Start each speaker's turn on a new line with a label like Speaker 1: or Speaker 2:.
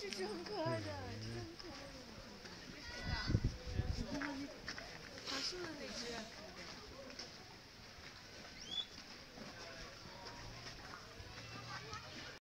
Speaker 1: 这只很可爱
Speaker 2: 的这只很
Speaker 3: 可爱的。
Speaker 1: 你看它
Speaker 4: 那
Speaker 3: 爬树的那只。